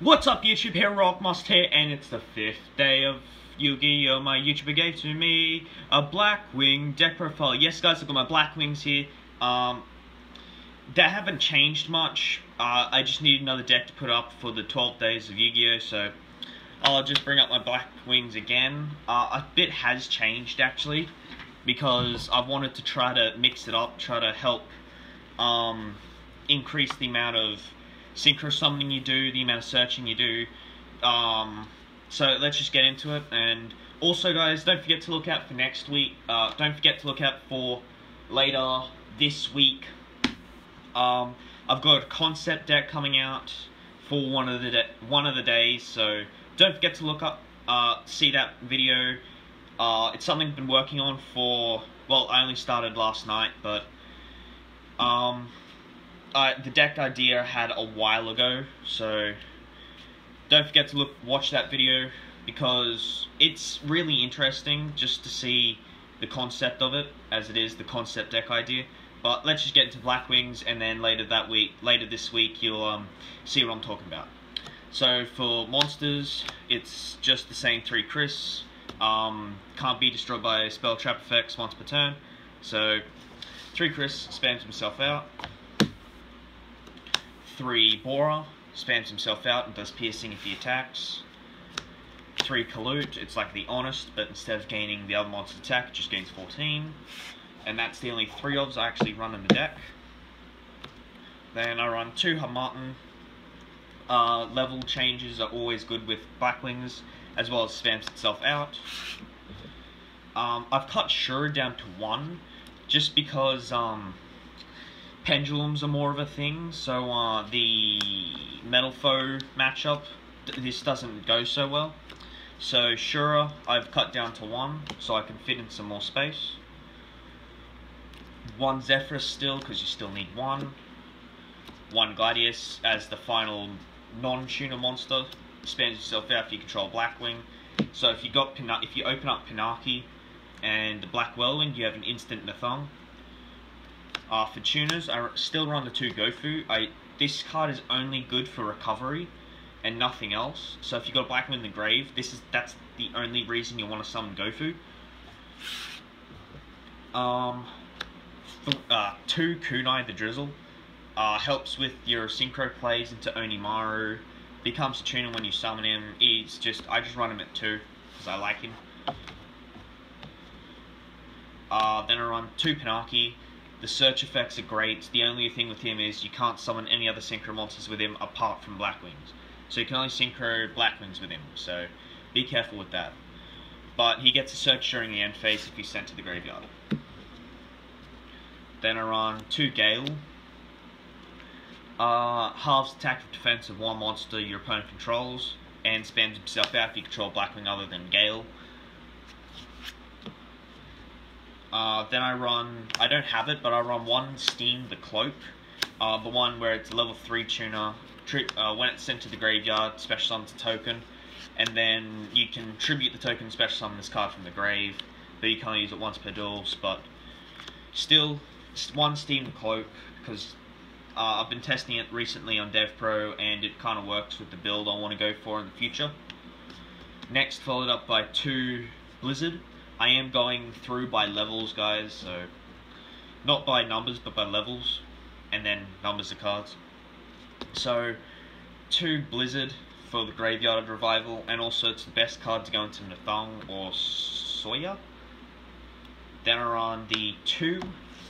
What's up YouTube, Heroic Master here, and it's the fifth day of Yu-Gi-Oh! My YouTuber gave to me a Blackwing deck profile. Yes guys, I've got my Blackwings here. Um, they haven't changed much. Uh, I just need another deck to put up for the 12 days of Yu-Gi-Oh! So, I'll just bring up my Blackwings again. Uh, a bit has changed actually, because I wanted to try to mix it up, try to help um, increase the amount of synchro summoning you do, the amount of searching you do. Um, so let's just get into it. And also, guys, don't forget to look out for next week. Uh, don't forget to look out for later this week. Um, I've got a concept deck coming out for one of the one of the days. So don't forget to look up, uh, see that video. Uh, it's something I've been working on for. Well, I only started last night, but um, uh, the deck idea I had a while ago, so don't forget to look watch that video because it's really interesting just to see the concept of it as it is the concept deck idea. But let's just get into Black Wings and then later that week, later this week, you'll um, see what I'm talking about. So for monsters, it's just the same three Kris. Um, can't be destroyed by spell trap effects once per turn. So three Kris spams himself out. 3 Bora, spams himself out and does piercing if he attacks. 3 Kalut, it's like the Honest, but instead of gaining the other monster's attack, it just gains 14. And that's the only 3 ofs I actually run in the deck. Then I run 2 Harmattan. Uh, level changes are always good with Blackwings, as well as spams itself out. Um, I've cut Shura down to 1, just because... Um, pendulums are more of a thing, so uh, the Metal Foe matchup, this doesn't go so well. So Shura, I've cut down to one, so I can fit in some more space. One Zephyros still, because you still need one. One Gladius as the final non-tuner monster. Expands yourself out if you control Blackwing. So if you got Pina if you open up Pinaki and the Black Whirlwind, you have an instant Nothung. Uh, for tuners, I still run the two Gofu. I This card is only good for recovery and nothing else. So if you got a Black in the Grave, this is that's the only reason you want to summon Gofu. Um, uh, two Kunai the Drizzle uh, helps with your synchro plays into Onimaru. Becomes a tuner when you summon him. He's just I just run him at two because I like him. Uh, then I run two Pinaki. The search effects are great. The only thing with him is you can't summon any other synchro monsters with him apart from Blackwings. So you can only synchro Blackwings with him, so be careful with that. But he gets a search during the end phase if he's sent to the graveyard. Then I run two Gale. Uh, halves attack of defense of one monster your opponent controls, and spams himself out if you control Blackwing other than Gale. Uh, then I run, I don't have it, but I run one Steam the Cloak. Uh, the one where it's level 3 tuner. Uh, when it's sent to the graveyard, special summons a token. And then you can tribute the token, special summon this card from the grave. But you can only use it once per duel. But still, one Steam the Cloak, because uh, I've been testing it recently on DevPro, and it kind of works with the build I want to go for in the future. Next, followed up by two Blizzard. I am going through by levels, guys, so not by numbers, but by levels, and then numbers of cards. So, two Blizzard for the Graveyard of Revival, and also it's the best card to go into Nothung or Sohaya. Then are on the two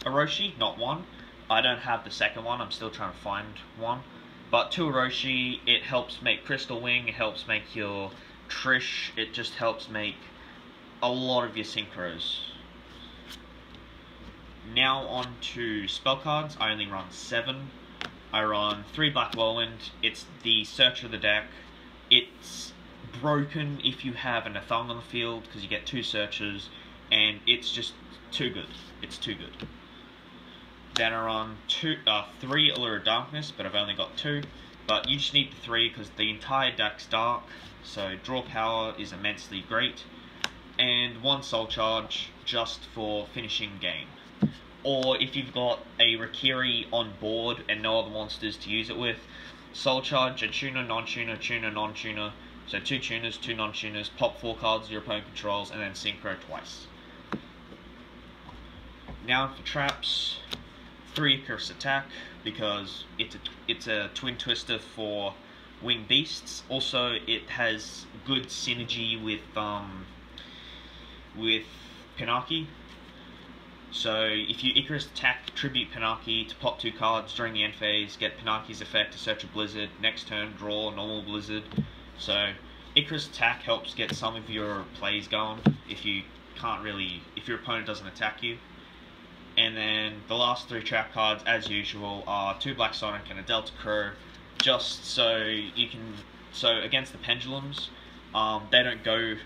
Oroshi, not one. I don't have the second one, I'm still trying to find one. But two Oroshi, it helps make Crystal Wing, it helps make your Trish, it just helps make a lot of your synchros. Now on to spell cards. I only run seven. I run three Black Whirlwind. It's the search of the deck. It's broken if you have an Nothung on the field because you get two searches, and it's just too good. It's too good. Then I run two, uh, three Allure of Darkness, but I've only got two. But you just need the three because the entire deck's dark, so draw power is immensely great and one soul charge just for finishing game. Or if you've got a Raikiri on board and no other monsters to use it with, Soul Charge, a tuner, non-tuner, tuner, non-tuner. So two tuners, two non-tuners, pop four cards your opponent controls, and then synchro twice. Now for traps, three curse attack because it's a it's a twin twister for wing beasts. Also, it has good synergy with um with Pinaki. So if you Icarus attack tribute Pinaki to pop two cards during the end phase, get Pinaki's effect to search a blizzard, next turn draw a normal blizzard. So Icarus attack helps get some of your plays going if you can't really if your opponent doesn't attack you. And then the last three trap cards, as usual, are two Black Sonic and a Delta Crow, just so you can so against the pendulums, um, they don't go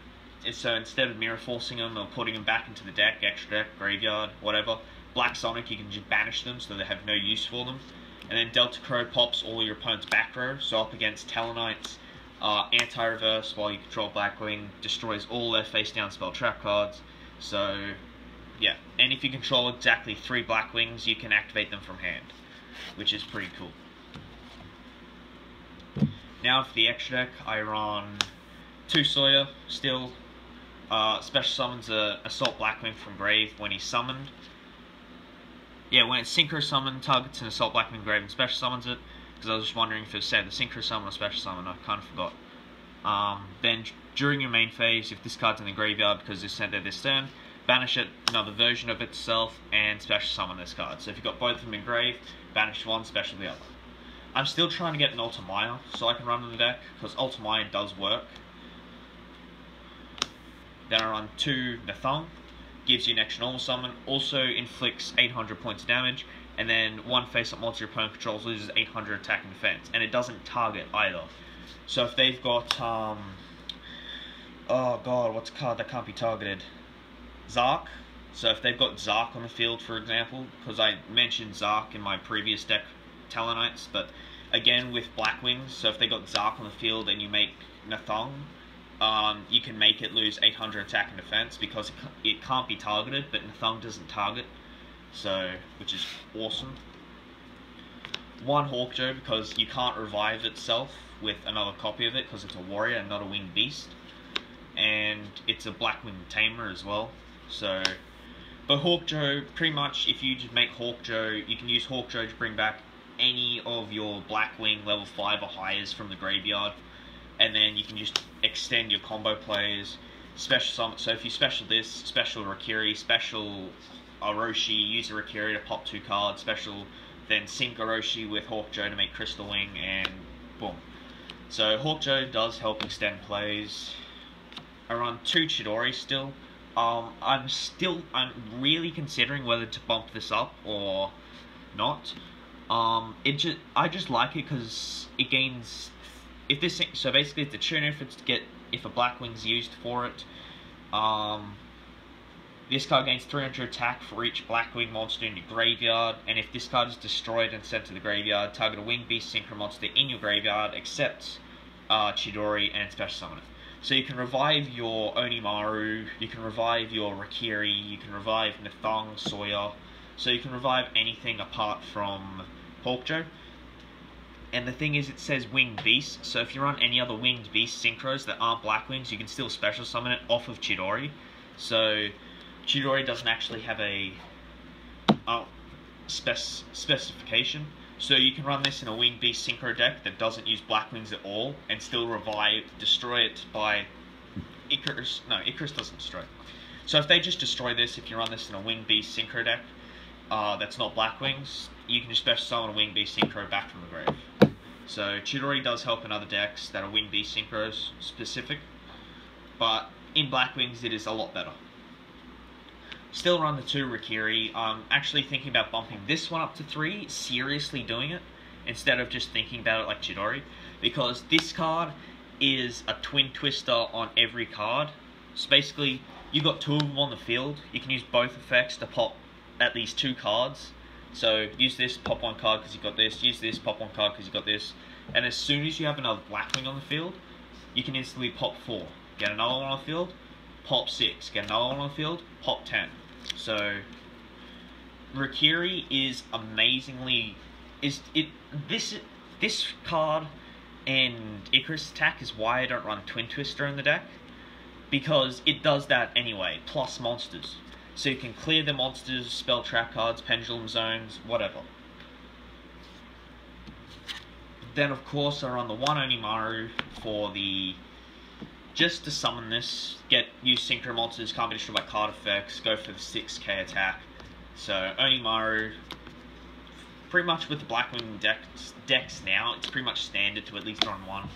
so instead of mirror forcing them or putting them back into the deck, extra deck, graveyard, whatever, Black Sonic you can just banish them so they have no use for them. And then Delta Crow pops all your opponent's back row, so up against Talonites, uh, anti-reverse while you control Blackwing, destroys all their face-down spell trap cards. So, yeah. And if you control exactly three Blackwings, you can activate them from hand, which is pretty cool. Now for the extra deck, I run two Sohaya still, uh, special summons a Assault Blackwing from Grave when he's summoned. Yeah, when it's Synchro Summon, targets an Assault Blackwing Grave and special summons it. Because I was just wondering if it said the Synchro Summon or Special Summon, I kind of forgot. Um, then, during your main phase, if this card's in the graveyard because it's sent there this turn, banish it, another version of itself, and special summon this card. So if you've got both of them in grave, banish one, special the other. I'm still trying to get an Ultimaya so I can run in the deck, because Ultimaya does work. Then I run two Nothung, gives you an extra normal summon, also inflicts 800 points of damage, and then one face-up monster your opponent controls loses 800 attack and defense, and it doesn't target either. So if they've got, um, oh god, what's a card that can't be targeted? Zark. So if they've got Zark on the field, for example, because I mentioned Zark in my previous deck, Talonites, but again with Black Wings, so if they got Zark on the field and you make Nothung, um, you can make it lose 800 attack and defense because it, it can't be targeted, but Nothung doesn't target, so which is awesome. One Hawk Joe because you can't revive itself with another copy of it because it's a warrior and not a winged beast, and it's a Blackwing tamer as well. So, but Hawk Joe, pretty much, if you just make Hawk Joe, you can use Hawk Joe to bring back any of your Blackwing level 5 or higher from the graveyard and then you can just extend your combo plays. Special summon. So if you special this, special Raikiri, special Oroshi, use a Raikiri to pop two cards. Special, then sync Oroshi with Hawk Joe to make Crystal Wing, and boom. So Hawk Joe does help extend plays. I run two Chidori still. Um, I'm still, I'm really considering whether to bump this up or not. Um, it just, I just like it because it gains if this thing, so basically it's tuner if it's to get if a Blackwing's used for it. Um, this card gains 300 attack for each Blackwing monster in your graveyard, and if this card is destroyed and sent to the graveyard, target a Wing Beast Synchro monster in your graveyard except uh, Chidori and special summon. So you can revive your Onimaru, you can revive your Raikiri, you can revive Nothung, Sohaya, so you can revive anything apart from Hawk Joe. And the thing is, it says Winged Beast, so if you run any other Winged Beast synchros that aren't Black Wings, you can still special summon it off of Chidori. So, Chidori doesn't actually have a uh, spec specification. So you can run this in a Winged Beast synchro deck that doesn't use Black Wings at all, and still revive, destroy it by Icarus. No, Icarus doesn't destroy. So if they just destroy this, if you run this in a Winged Beast synchro deck, uh, that's not Black Wings, you can just special summon a Winged Beast Synchro back from the grave. So Chidori does help in other decks that are Winged Beast Synchros specific, but in Black Wings it is a lot better. Still run the two Raikiri. I'm actually thinking about bumping this one up to three, seriously doing it, instead of just thinking about it like Chidori, because this card is a Twin Twister on every card. So basically, you've got two of them on the field. You can use both effects to pop at least two cards. So use this, pop one card because you got this, use this, pop one card because you got this. And as soon as you have another Blackwing on the field, you can instantly pop four. Get another one on the field, pop six. Get another one on the field, pop ten. So Raikiri is amazingly is it this this card and Icarus Attack is why I don't run Twin Twister in the deck. Because it does that anyway, plus monsters. So you can clear the monsters, spell trap cards, pendulum zones, whatever. Then of course I run the one Onimaru for the just to summon this, get use synchro monsters, can't be destroyed by card effects, go for the 6k attack. So Onimaru pretty much with the Blackwing decks, decks now, it's pretty much standard to at least run one.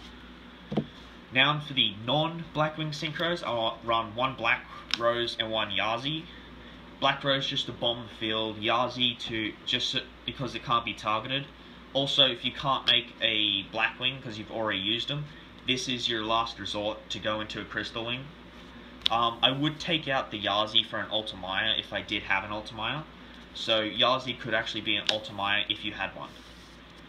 Now for the non-Blackwing synchros, I'll run one Black Rose and one Yazi. Black Rose just to bomb the field, Yazi to just because it can't be targeted. Also, if you can't make a Black Wing because you've already used them, this is your last resort to go into a Crystal Wing. Um, I would take out the Yazi for an Ultimaya if I did have an Ultimaya. So Yazi could actually be an Ultimaya if you had one.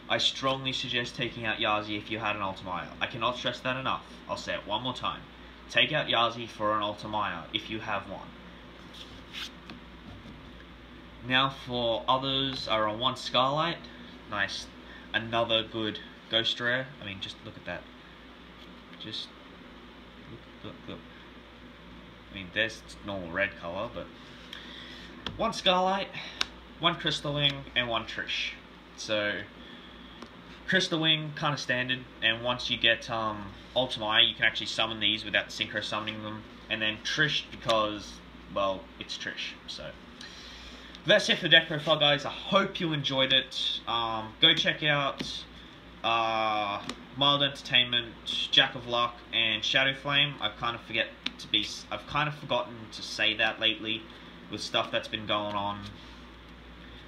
I strongly suggest taking out Yazi if you had an Ultimaya. I cannot stress that enough. I'll say it one more time. Take out Yazi for an Ultimaya if you have one. Now for others are on one Scarlight. Nice. Another good Ghost Rare. I mean, just look at that. Just look, look, look. I mean, there's normal red color, but one Scarlight, one Crystal Wing, and one Trish. So, Crystal Wing, kind of standard, and once you get um, you can actually summon these without synchro summoning them. And then Trish, because, well, it's Trish, so... That's it for the deck profile, guys. I hope you enjoyed it. Um, go check out uh, Mild Entertainment, Jack of Luck, and Shadow Flame. I've kind of forget to be. I've kind of forgotten to say that lately with stuff that's been going on.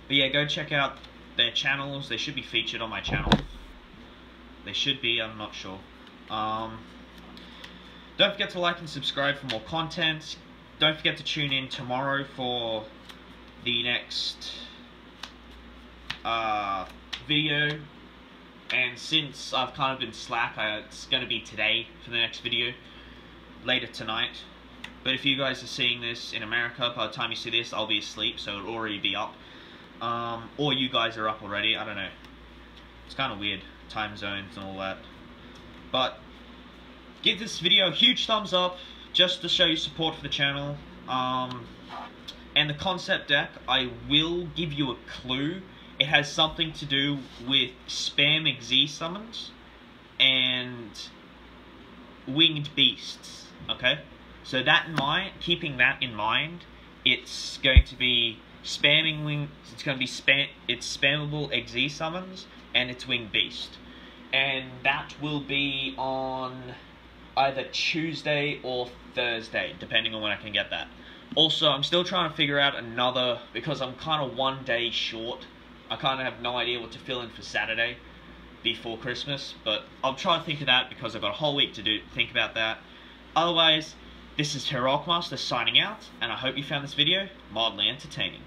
But yeah, go check out their channels. They should be featured on my channel. They should be, I'm not sure. Um, don't forget to like and subscribe for more content. Don't forget to tune in tomorrow for the next uh, video. And since I've kind of been slack, I, it's going to be today for the next video. Later tonight. But if you guys are seeing this in America, by the time you see this, I'll be asleep, so it'll already be up. Um, or you guys are up already, I don't know. It's kind of weird, time zones and all that. But, give this video a huge thumbs up, just to show you support for the channel. Um, and the concept deck, I will give you a clue. It has something to do with spam Xyz summons and winged beasts, okay? So that in mind, keeping that in mind, it's going to be spamming wing. It's going to be spam. It's spammable Xyz summons and it's winged beast, and that will be on either Tuesday or Thursday, depending on when I can get that. Also, I'm still trying to figure out another because I'm kind of one day short. I kind of have no idea what to fill in for Saturday before Christmas, but I'll try to think of that because I've got a whole week to do think about that. Otherwise, this is Heroic Master signing out, and I hope you found this video mildly entertaining.